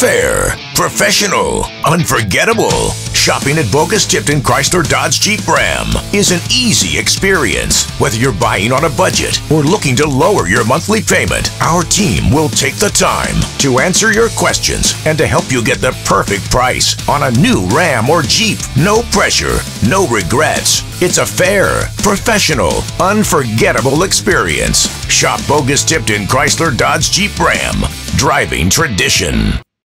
Fair, professional, unforgettable. Shopping at Boggus Tipton Chrysler Dodge Jeep Ram is an easy experience. Whether you're buying on a budget or looking to lower your monthly payment, our team will take the time to answer your questions and to help you get the perfect price on a new Ram or Jeep. No pressure, no regrets. It's a fair, professional, unforgettable experience. Shop Boggus Tipton Chrysler Dodge Jeep Ram. Driving tradition.